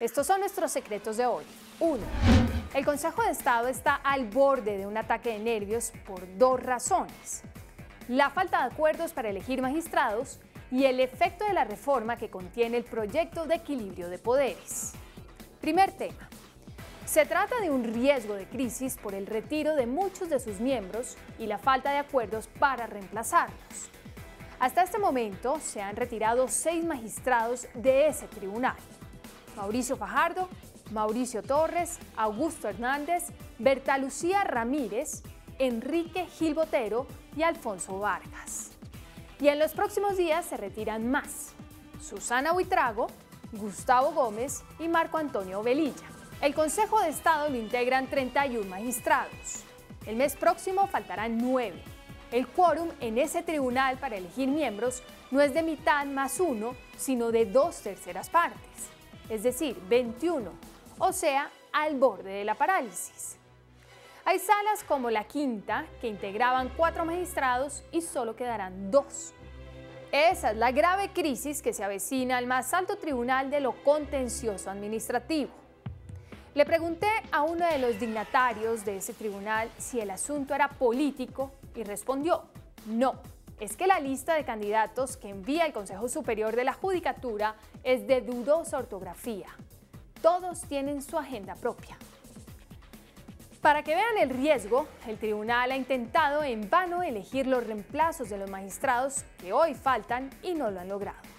Estos son nuestros secretos de hoy. 1. El Consejo de Estado está al borde de un ataque de nervios por dos razones. La falta de acuerdos para elegir magistrados y el efecto de la reforma que contiene el proyecto de equilibrio de poderes. Primer tema. Se trata de un riesgo de crisis por el retiro de muchos de sus miembros y la falta de acuerdos para reemplazarlos. Hasta este momento se han retirado seis magistrados de ese tribunal. Mauricio Fajardo, Mauricio Torres, Augusto Hernández, Berta Lucía Ramírez, Enrique Gil Botero y Alfonso Vargas. Y en los próximos días se retiran más. Susana Huitrago, Gustavo Gómez y Marco Antonio Velilla. El Consejo de Estado lo integran 31 magistrados. El mes próximo faltarán 9. El quórum en ese tribunal para elegir miembros no es de mitad más uno, sino de dos terceras partes es decir, 21, o sea, al borde de la parálisis. Hay salas como la quinta, que integraban cuatro magistrados y solo quedarán dos. Esa es la grave crisis que se avecina al más alto tribunal de lo contencioso administrativo. Le pregunté a uno de los dignatarios de ese tribunal si el asunto era político y respondió, no, es que la lista de candidatos que envía el Consejo Superior de la Judicatura es de dudosa ortografía. Todos tienen su agenda propia. Para que vean el riesgo, el tribunal ha intentado en vano elegir los reemplazos de los magistrados que hoy faltan y no lo han logrado.